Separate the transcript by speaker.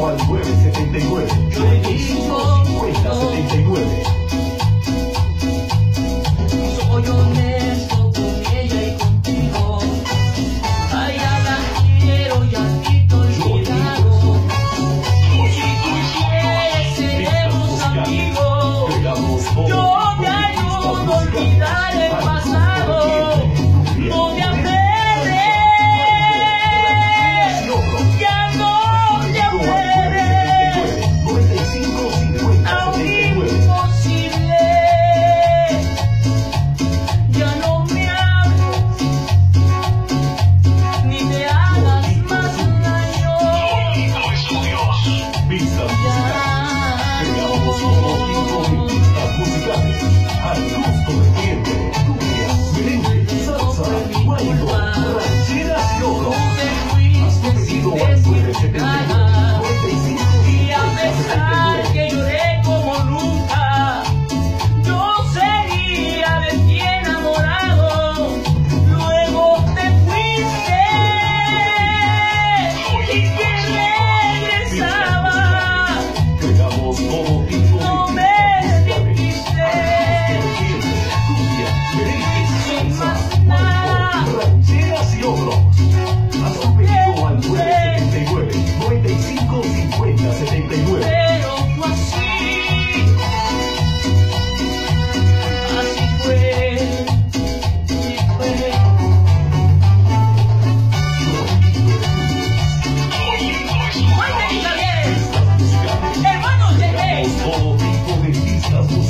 Speaker 1: tu pedido al 979 35 pistas